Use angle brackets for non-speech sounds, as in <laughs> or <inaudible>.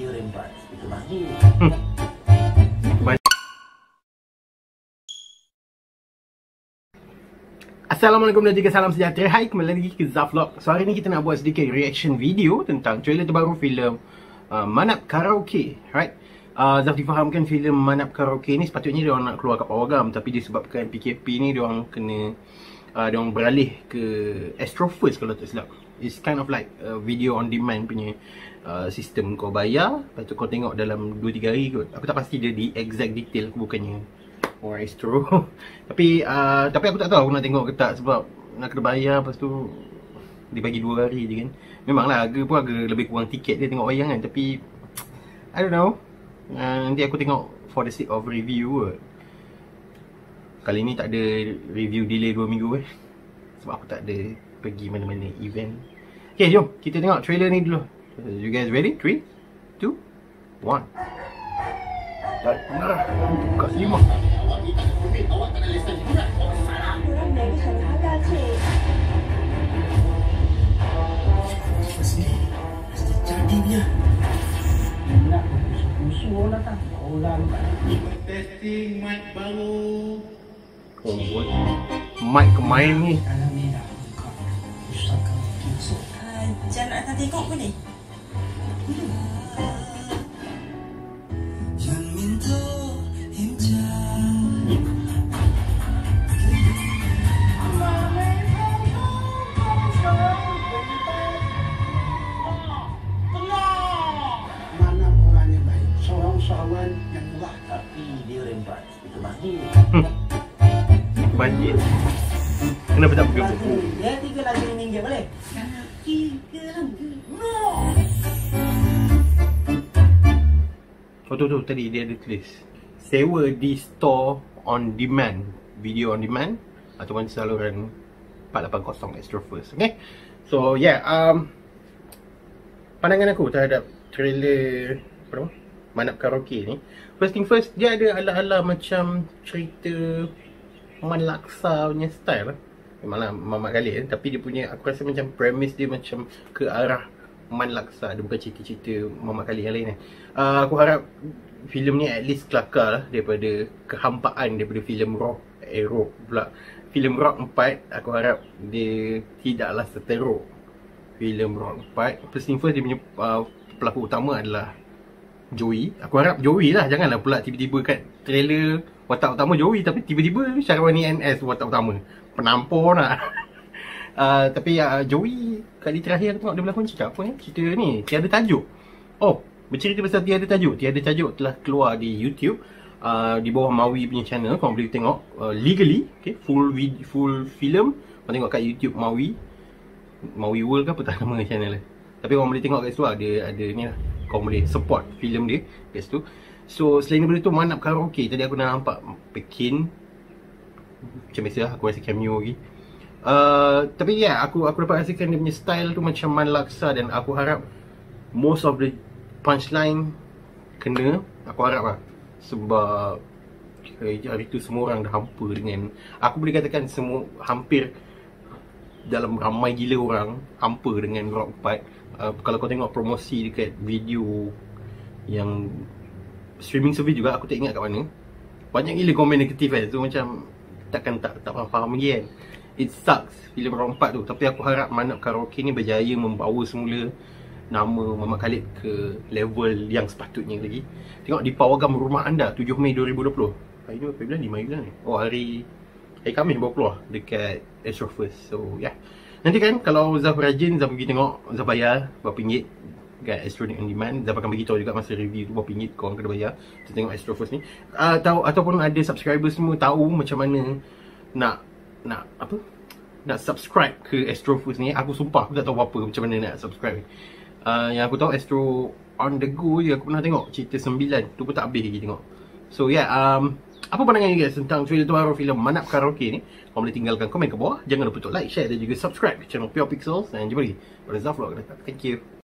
video rembat. Itu bagus. Assalamualaikum dan juga salam sejahtera. Hai, kembali lagi ke Zaflog So hari ni kita nak buat sedikit reaction video Tentang trailer terbaru filem uh, Manap Karaoke Right? Uh, Zaf difahamkan filem Manap Karaoke ni Sepatutnya dia orang nak keluar kat Pawagam Tapi disebabkan PKP ni dia orang kena uh, Dia orang beralih ke Astro First kalau tak silap It's kind of like a video on demand punya uh, sistem kau bayar. Lepas tu kau tengok dalam 2-3 hari kot. Aku tak pasti dia di exact detail aku bukannya Orang Astro <laughs> Tapi uh, tapi aku tak tahu aku nak tengok ke tak Sebab nak kena bayar. Lepas tu Dia bagi 2 hari je kan. Memanglah harga pun harga lebih kurang tiket dia tengok wayang kan. Tapi I don't know. Uh, Nanti aku tengok for the sake of review kot. Kali ni tak ada review delay 2 minggu eh. Sebab aku tak ada pergi mana-mana event Okay jom kita tengok trailer ni dulu You guys ready? 3, 2, 1 Dan nah, buka lima mesti jadi punya. Nak musuh lah tak. Orang testing mic baru. Oh, buat mic kemain ni Alam ni dah buka. Usahakan masuk. Ah, Jangan nak datang tengok pun ni. Yang minta himja. Mana orangnya baik. Seorang sahawan yang murah. Tapi dia rembat. Itu bagus. Banjir Kenapa tak pegang buku? Ya, tiga lagi ringgit boleh? Oh tu tu tadi dia ada tulis Sewa di store on demand Video on demand Ataupun saluran 480 Extra First Okay? So yeah um, Pandangan aku terhadap trailer Apa nama? Manap Karaoke ni First thing first Dia ada ala-ala macam cerita Man Laksa punya style Memanglah mamak kali kan Tapi dia punya Aku rasa macam premise dia macam Ke arah Man Laksa Dia bukan cerita-cerita Mamak kali yang lain kan uh, Aku harap filem ni at least kelakar lah Daripada kehampaan Daripada filem rock Eh rock pula. Filem rock 4 Aku harap dia Tidaklah seteruk Filem rock 4 First thing first Dia punya uh, Pelakon utama adalah Joey. Aku harap Joey lah Janganlah pula tiba-tiba kat trailer Watak utama Joey Tapi tiba-tiba Syarwani NS watak utama. Penampor nak uh, <laughs> Tapi uh, Joey Kali terakhir tengok dia berlakon cakap apa eh Cerita ni Tiada tajuk. Oh Bercerita pasal Tiada tajuk. Tiada tajuk telah keluar di YouTube. Uh, Di bawah Maui punya channel Korang boleh tengok uh, Legally okay, Full vid- full film. Korang tengok kat YouTube Maui. Maui World ke apa tak nama channel dia. Tapi korang boleh tengok kat situ lah. Ada, ada ni lah. Korang boleh support filem dia kat situ So selain daripada tu Manap Karaoke. Tadi aku dah nampak Pekin. Macam biasa lah Aku rasa cameo lagi. Uh, Tapi ya yeah, Aku aku dapat rasakan dia punya style tu Macam Man Laksa Dan aku harap Most of the Punchline Kena. Aku harap lah. Sebab Hari, hari tu semua orang dah hampa dengan Aku boleh katakan semua Hampir dalam ramai gila orang hampa dengan Rock 4 uh, kalau kau tengok promosi dekat video yang streaming service juga aku tak ingat kat mana. Banyak gila komen negatif kan so macam takkan tak tak faham-faham lagi kan. It sucks filem 4 tu. Tapi aku harap Manap Karaoke ni berjaya membawa semula nama Muhammad Khalid ke level yang sepatutnya lagi. Tengok di pawagam rumah anda 7 Mei 2020 hari ni apa bulan? 5 bulan ni? Oh hari Hari Khamis baru keluar dekat Astro First. So yeah Nanti kan kalau Zaf rajin Zaf pergi tengok Zaf bayar berapa ringgit Dekat Astro On Demand Zaf akan beritahu juga masa review tu berapa ringgit korang kena bayar Kita tengok Astro First ni uh, tahu, Ataupun ada subscriber semua tahu macam mana Nak Nak apa Nak subscribe ke Astro First ni Aku sumpah aku tak tahu apa macam mana nak subscribe uh, Yang aku tahu Astro On The Go je aku pernah tengok Cerita 9 Tu pun tak habis lagi tengok So yeah um, apa pandangan guys tentang trailer terbaru filem Manap Karaoke ni? Korang boleh tinggalkan komen ke bawah. Jangan lupa untuk like, share dan juga subscribe channel Pure Pixels. Dan jumpa lagi pada Zaflog. Thank you.